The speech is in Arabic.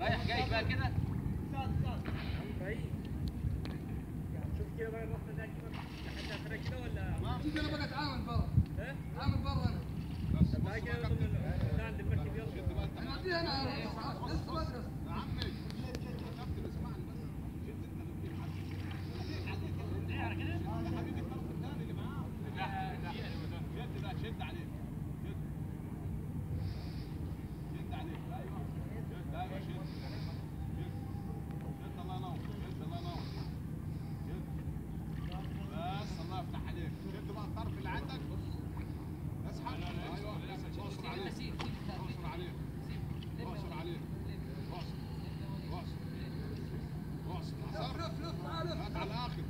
رايح جاي بقى كده شوف كده بقى الرفه ده كده كده ولا شوف أنا بقى اتعامل برا ها؟ اتعامل برا أنا تعالى كده أنا اعطيها أنا بس على الآخر